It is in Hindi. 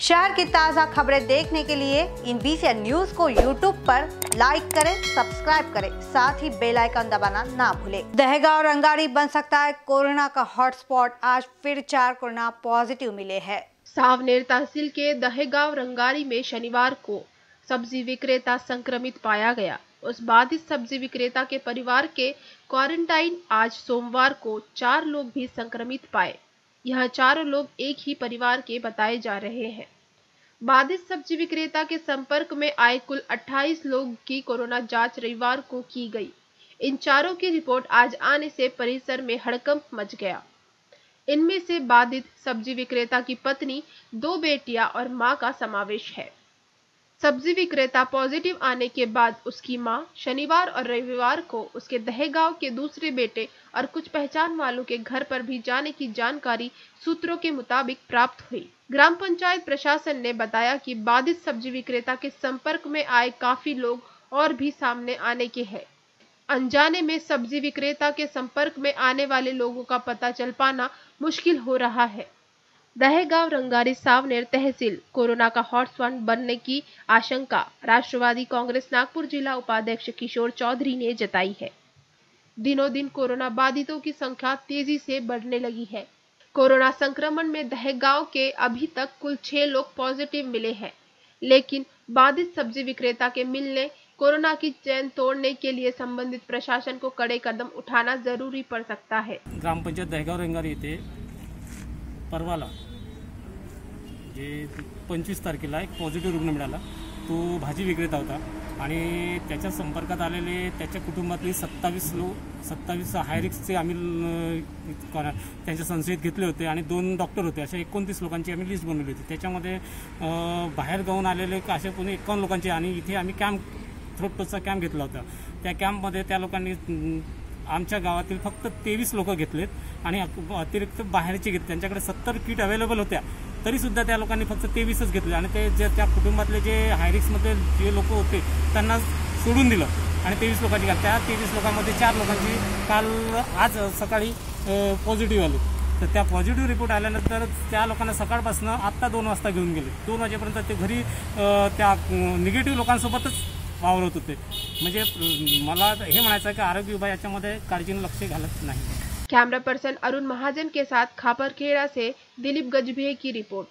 शहर की ताज़ा खबरें देखने के लिए इन बीसीएन न्यूज़ को यूट्यूब पर लाइक करें सब्सक्राइब करें। साथ ही बेल आइकन दबाना ना भूलें। दहगांव रंगारी बन सकता है। कोरोना का हॉटस्पॉट आज फिर चार कोरोना पॉजिटिव मिले हैं। सावनेर तहसील के दहेगांव रंगारी में शनिवार को सब्ज़ी विक्रेता संक्रमित पाया गया। उस बाधित सब्ज़ी विक्रेता के परिवार के क्वारंटाइन आज सोमवार को चार लोग भी संक्रमित पाए। यह चारों लोग एक ही परिवार के बताए जा रहे हैं। बाधित सब्ज़ी विक्रेता के संपर्क में आए कुल 28 लोग की कोरोना जाँच रविवार को की गई। इन चारों की रिपोर्ट आज आने से परिसर में हड़कंप मच गया। इनमें से बाधित सब्ज़ी विक्रेता की पत्नी, दो बेटियाँ और माँ का समावेश है। सब्ज़ी विक्रेता पॉजिटिव आने के बाद उसकी माँ शनिवार और रविवार को उसके दहेगांव के दूसरे बेटे और कुछ पहचान वालों के घर पर भी जाने की जानकारी सूत्रों के मुताबिक प्राप्त हुई। ग्राम पंचायत प्रशासन ने बताया कि बाधित सब्ज़ी विक्रेता के संपर्क में आए काफ़ी लोग और भी सामने आने के हैं। अनजाने में सब्ज़ी विक्रेता के संपर्क में आने वाले लोगों का पता चल पाना मुश्किल हो रहा है। दहेगांव रंगारी सावनेर तहसील कोरोना का हॉटस्पॉट बनने की आशंका। राष्ट्रवादी कांग्रेस नागपुर जिला उपाध्यक्ष किशोर चौधरी ने जताई है। दिनों दिन कोरोना बाधितों की संख्या तेज़ी से बढ़ने लगी है। कोरोना संक्रमण में दहेगांव के अभी तक कुल छह लोग पॉजिटिव मिले हैं। लेकिन बाधित सब्ज़ी विक्रेता के मिलने, कोरोना की चैन तोड़ने के लिए संबंधित प्रशासन को कड़े कदम उठाना ज़रूरी पड़ सकता है। ग्रामपंचायत दहेगाव रंगारी येथे परवाला। जे पंचवीस तारखेला एक पॉझिटिव्ह रुग्ण मिळाला. तो भाजी विक्रेता होता. आणि त्याच्या संपर्कात आलेले त्याच्या कुटुंबातले सत्तावीस लोक सत्तावीस हायरिक्सचे आम्ही त्यांच्या संशयित घेतले होते आणि दोन डॉक्टर होते. अशा एकोणतीस लोकांची आम्ही लिस्ट बनवली होती. त्याच्यामध्ये बाहेर गाऊन आलेले असे कोणी एकावन्न लोकांचे आणि इथे आम्ही कॅम्प थ्रोटोचा कॅम्प घेतला होता. त्या कॅम्पमध्ये त्या लोकांनी आमच्या गावातील फक्त तेवीस लोक घेतलेत आणि अतिरिक्त बाहेरचे घेतले त्यांच्याकडे सत्तर किट अवेलेबल होत्या. तरी सुद्धा त्या लोकांनी फक्त तेवीसच घेतले आणि ते जे त्या कुटुंबातले जे हायरिक्समध्ये जे लोक होते त्यांना सोडून दिलं आणि तेवीस लोकांची काल त्या तेवीस लोकांमध्ये चार लोकांची काल आज सकाळी पॉझिटिव्ह आली. तर त्या पॉझिटिव्ह रिपोर्ट आल्यानंतर त्या लोकांना सकाळपासून आत्ता दोन वाजता घेऊन गेले. दोन वाजेपर्यंत ते घरी त्या निगेटिव्ह लोकांसोबतच वावरत होते. म्हणजे अं, मला हे आरोग्य विभाग याच्यामध्ये काळजीनं लक्ष घालत नाही. कैमरा पर्सन अरुण महाजन के साथ खापरखेड़ा से दिलीप गजभिये की रिपोर्ट.